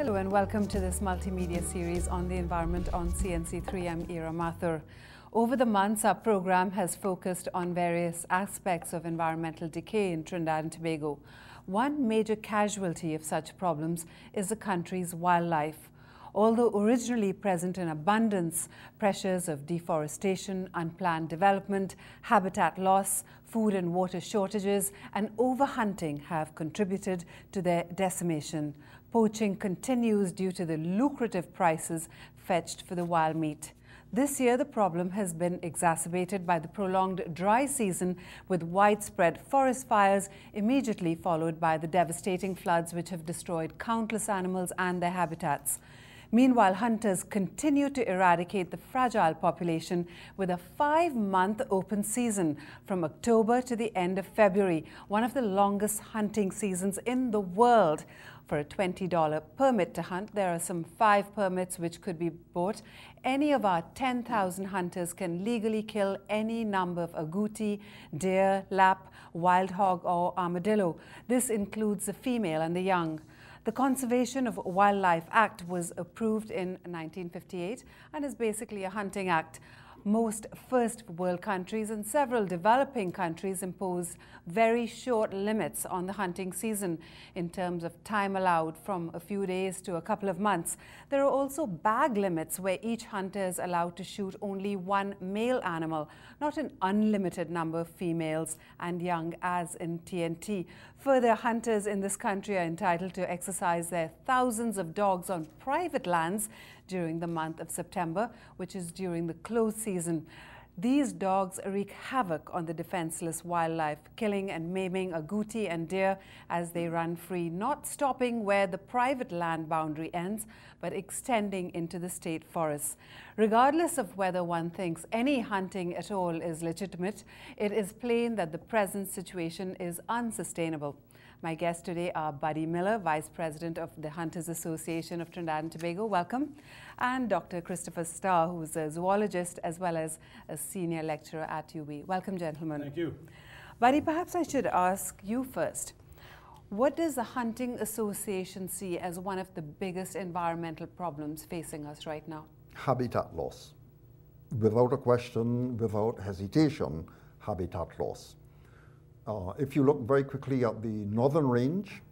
Hello and welcome to this multimedia series on the environment on CNC3. I'm Ira Mathur. Over the months, our program has focused on various aspects of environmental decay in Trinidad and Tobago. One major casualty of such problems is the country's wildlife. Although originally present in abundance, pressures of deforestation, unplanned development, habitat loss, food and water shortages, and overhunting have contributed to their decimation. Poaching continues due to the lucrative prices fetched for the wild meat. This year, the problem has been exacerbated by the prolonged dry season with widespread forest fires, immediately followed by the devastating floods which have destroyed countless animals and their habitats. Meanwhile, hunters continue to eradicate the fragile population with a five month open season from October to the end of February, one of the longest hunting seasons in the world. For a $20 permit to hunt, there are some five permits which could be bought. Any of our 10,000 hunters can legally kill any number of agouti, deer, lap, wild hog, or armadillo. This includes the female and the young. The Conservation of Wildlife Act was approved in 1958 and is basically a hunting act most first world countries and several developing countries impose very short limits on the hunting season in terms of time allowed from a few days to a couple of months. There are also bag limits where each hunter is allowed to shoot only one male animal, not an unlimited number of females and young as in T&T. Further, hunters in this country are entitled to exercise their thousands of dogs on private lands during the month of September, which is during the close season. These dogs wreak havoc on the defenseless wildlife, killing and maiming agouti and deer as they run free, not stopping where the private land boundary ends, but extending into the state forests. Regardless of whether one thinks any hunting at all is legitimate, it is plain that the present situation is unsustainable. My guests today are Buddy Miller, Vice President of the Hunters Association of Trinidad and Tobago. Welcome. And Dr. Christopher Starr, who's a zoologist as well as a senior lecturer at UB. Welcome, gentlemen. Thank you. Buddy, perhaps I should ask you first. What does the Hunting Association see as one of the biggest environmental problems facing us right now? Habitat loss. Without a question, without hesitation, habitat loss. Uh, if you look very quickly at the northern range,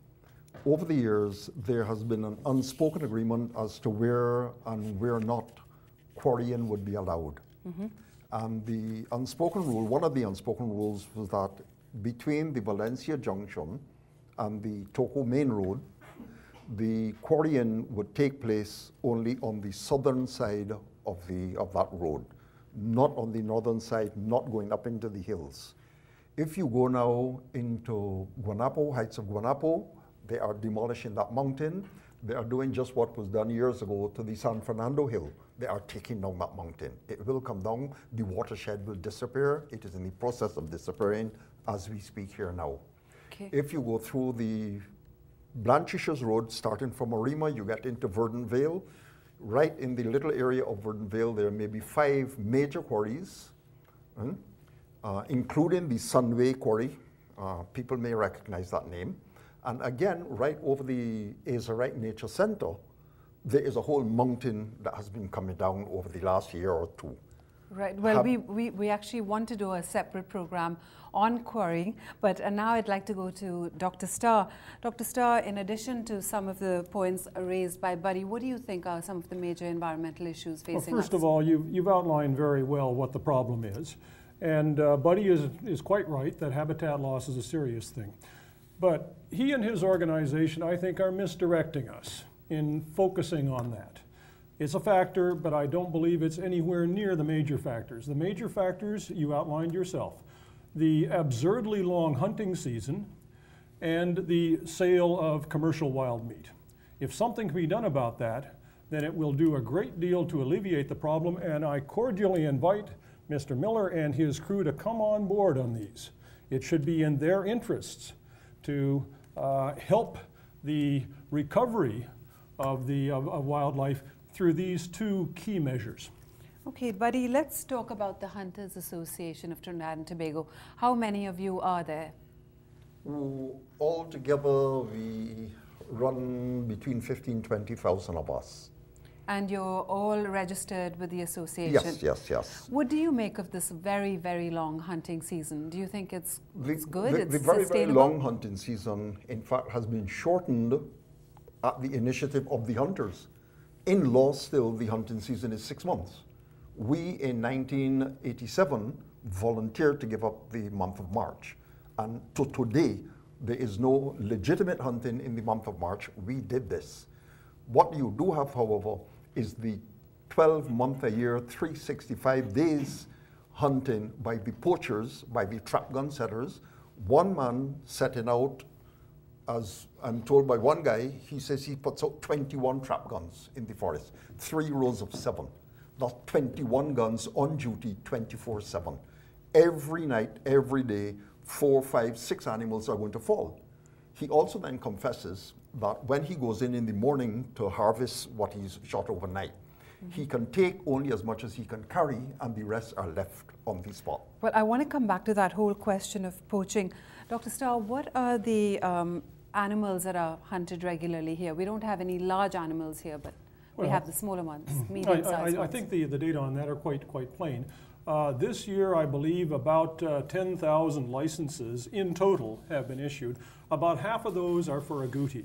over the years, there has been an unspoken agreement as to where and where not quarrying would be allowed. Mm-hmm. And the unspoken rule, one of the unspoken rules was that between the Valencia Junction and the Toco Main Road, the quarrying would take place only on the southern side of, the, of that road, not on the northern side, not going up into the hills. If you go now into Guanapo, heights of Guanapo, they are demolishing that mountain. They are doing just what was done years ago to the San Fernando Hill. They are taking down that mountain. It will come down. The watershed will disappear. It is in the process of disappearing as we speak here now. Okay. If you go through the Blanchisseuse Road, starting from Arima, you get into Verdant Vale. Right in the little area of Verdant Vale, there may be five major quarries. Hmm? Uh, including the Sunway Quarry. Uh, people may recognize that name. And again, right over the Asa Wright Nature Center, there is a whole mountain that has been coming down over the last year or two. Right. Well, Have we, we, we actually want to do a separate program on quarrying, but uh, now I'd like to go to Dr. Starr. Dr. Starr, in addition to some of the points raised by Buddy, what do you think are some of the major environmental issues facing well, first us? of all, you've, you've outlined very well what the problem is. And uh, Buddy is, is quite right that habitat loss is a serious thing. But he and his organization, I think, are misdirecting us in focusing on that. It's a factor, but I don't believe it's anywhere near the major factors. The major factors you outlined yourself the absurdly long hunting season and the sale of commercial wild meat. If something can be done about that, then it will do a great deal to alleviate the problem, and I cordially invite Mr. Miller and his crew to come on board on these. It should be in their interests to uh, help the recovery of, the, of, of wildlife through these two key measures. Okay, Buddy, let's talk about the Hunters Association of Trinidad and Tobago. How many of you are there? Altogether, we run between 15, 20,000 of us. And you're all registered with the association? Yes, yes, yes. What do you make of this very, very long hunting season? Do you think it's, The, it's good? the, it's the very, very long hunting season, in fact, has been shortened at the initiative of the hunters. In law, still, the hunting season is six months. We, in 1987, volunteered to give up the month of March. And to today, there is no legitimate hunting in the month of March. We did this. What you do have, however, is the 12 month a year, 365 days hunting by the poachers, by the trap gun setters. One man setting out, as I'm told by one guy, he says he puts out 21 trap guns in the forest, three rows of seven. not 21 guns on duty 24 7. Every night, every day, four, five, six animals are going to fall. He also then confesses that when he goes in in the morning to harvest what he's shot overnight, he can take only as much as he can carry, and the rest are left on the spot. Well, I want to come back to that whole question of poaching. Dr. Starr, what are the um, animals that are hunted regularly here? We don't have any large animals here, but we have the smaller ones, I, medium-sized I, I think the, the data on that are quite, quite plain. Uh, this year, I believe about uh, 10,000 licenses in total have been issued. About half of those are for agouti.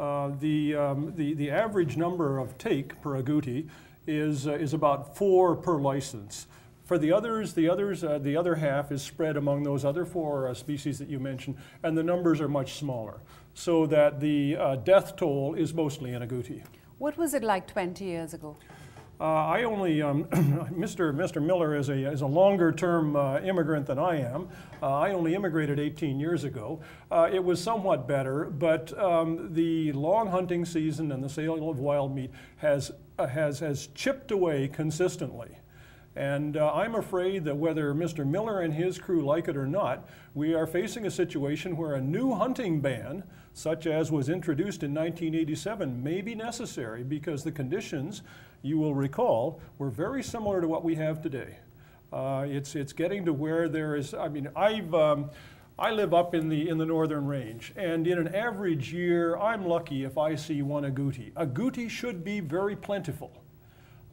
Uh, the, um, the, the average number of take per agouti is, uh, is about four per license. For the others, the others, uh, the other half is spread among those other four species that you mentioned, and the numbers are much smaller. So that the death toll is mostly in agouti. What was it like 20 years ago? Uh, I only, um, Mr. Mr. Miller is a, is a longer term uh, immigrant than I am. Uh, I only immigrated 18 years ago. It was somewhat better, but um, the long hunting season and the sale of wild meat has, has, has chipped away consistently. And uh, I'm afraid that whether Mr. Miller and his crew like it or not, we are facing a situation where a new hunting ban, such as was introduced in 1987, may be necessary because the conditions, you will recall, were very similar to what we have today. Uh, it's, it's getting to where there is, I mean, I've, um, I live up in the, in the northern range, and in an average year, I'm lucky if I see one agouti. Agouti should be very plentiful.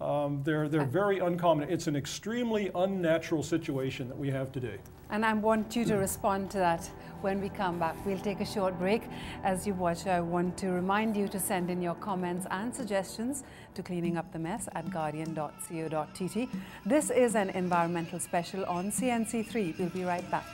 Um, they're, they're very uncommon. It's an extremely unnatural situation that we have today. And I want you to respond to that when we come back. We'll take a short break. As you watch, I want to remind you to send in your comments and suggestions to cleaning up the mess at guardian.co.tt. This is an environmental special on CNC3. We'll be right back.